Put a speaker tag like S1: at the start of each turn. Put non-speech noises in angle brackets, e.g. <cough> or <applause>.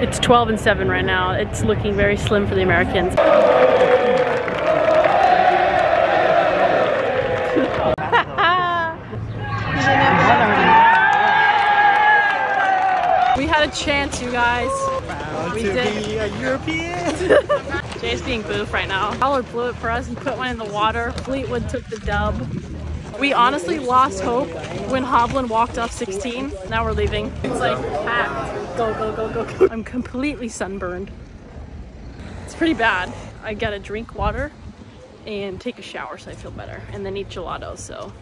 S1: It's 12 and 7 right now. It's looking very slim for the Americans. <laughs> we had a chance, you guys. We
S2: to
S1: did.
S2: be a European. <laughs>
S1: Jay's being boof right now. Fowler blew it for us and put one in the water. Fleetwood took the dub. We honestly lost hope when Hovland walked off 16. Now we're leaving. It's like packed. Go, go, go, go, go. I'm completely sunburned. It's pretty bad. I gotta drink water and take a shower so I feel better and then eat gelato, so